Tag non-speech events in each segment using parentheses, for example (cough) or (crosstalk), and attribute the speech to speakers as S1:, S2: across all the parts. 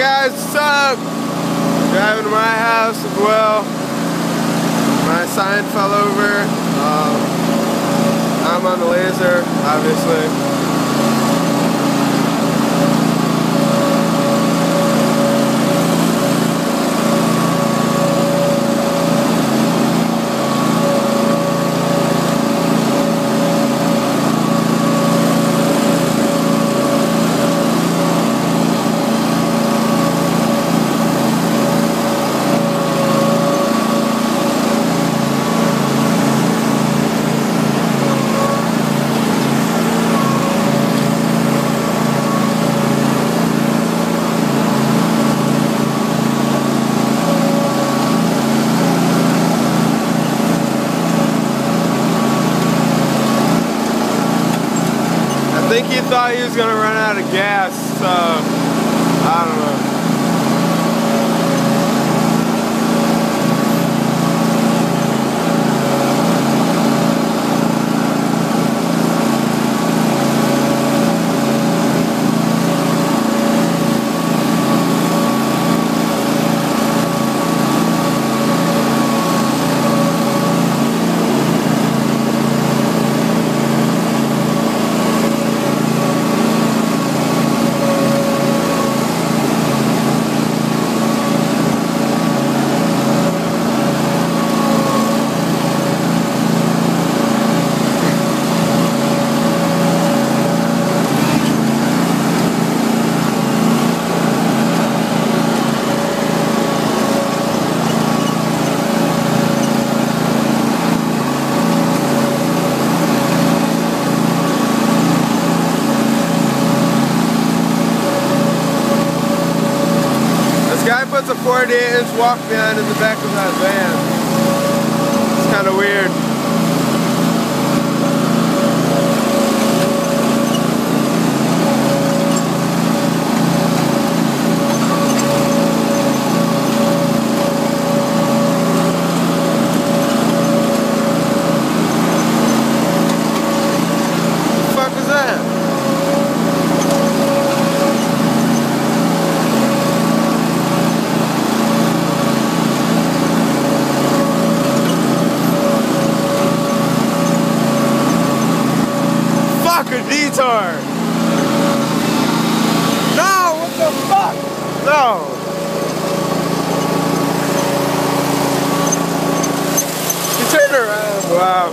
S1: guys, what's up? Driving to my house as well. My sign fell over. Um, I'm on the Lazer, obviously. Puts a 48 inch walk behind in the back of that van. It's kind of weird. Detour. No, what the fuck? No. He turned around. Wow.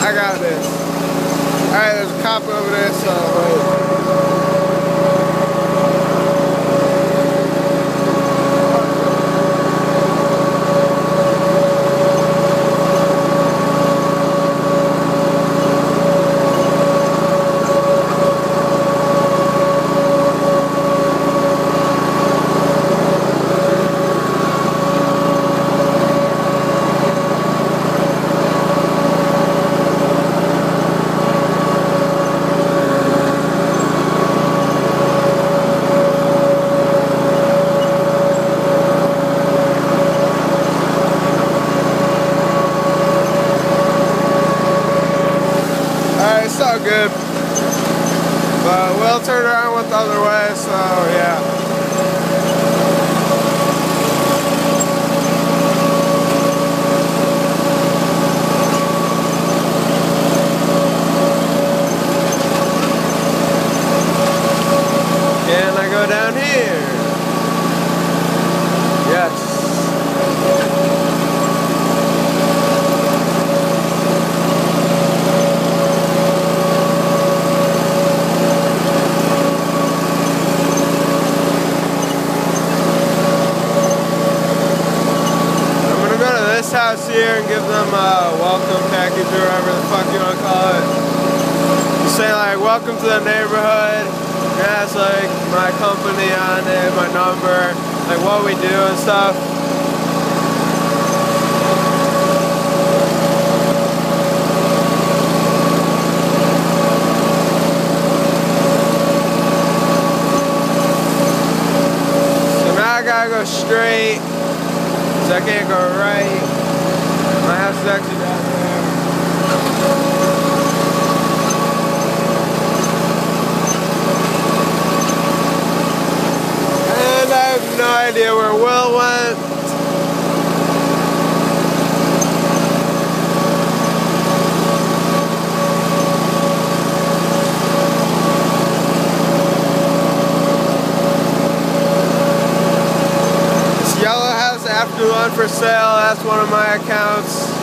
S1: I got this. Alright, there's a cop over there, so wait. All good. But we'll turn around with the other way, so yeah. Can I go down here? Yes. House here and give them a welcome package or whatever the fuck you want to call it. You say like, welcome to the neighborhood. It has like my company on it, my number, like what we do and stuff. So now I gotta go straight. So I can't go right exactly that. No idea where Will went. This yellow house after one for sale. That's one of my accounts.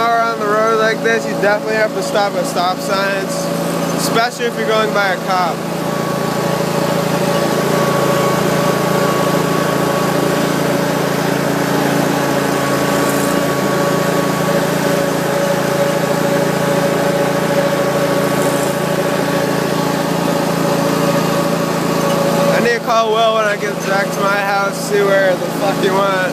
S1: Drive on the road like this, you definitely have to stop at stop signs, especially if you're going by a cop. I need to call Will when I get back to my house, see where the fuck he went.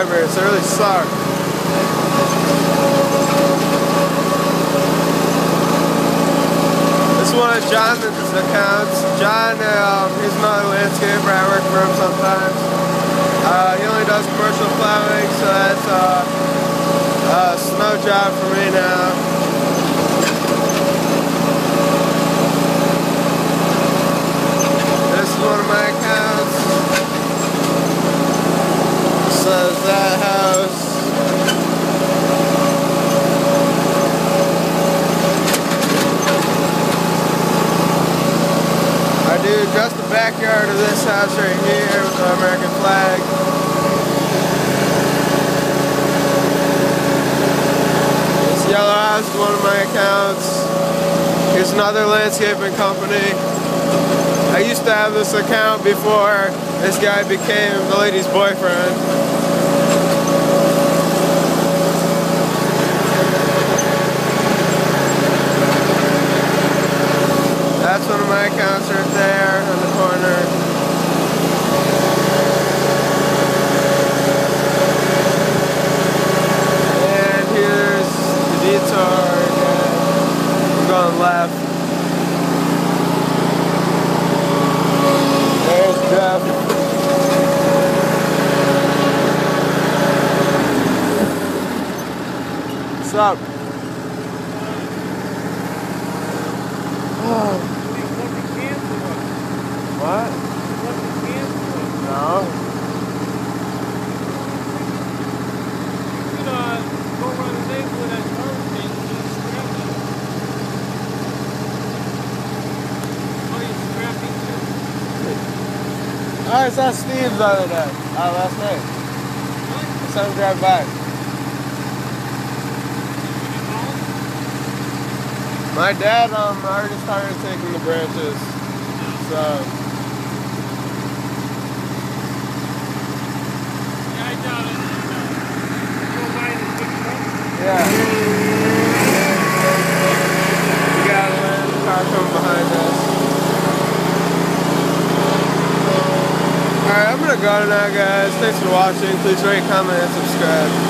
S1: Drivers. They really suck. This one is Jonathan's accounts. John, um, he's another landscaper. I work for him sometimes. Uh, he only does commercial plowing, so that's uh, a snow job for me now. This is one of my accounts that house. I do just the backyard of this house right here with the American flag. This yellow house is one of my accounts. Here's another landscaping company. I used to have this account before this guy became the lady's boyfriend. That's one of my accounts right there on the corner. And here's the detour. I'm going left. There's Jeff. What's up? (sighs) Oh. What? No.
S2: You could uh, go run a name with that
S1: Oh, I saw Steve the other day. Uh, last night. I saw him drive by. My dad um already started taking the branches. So yeah. We got a car coming behind us. Now guys. Thanks for watching. Please rate, comment, and subscribe.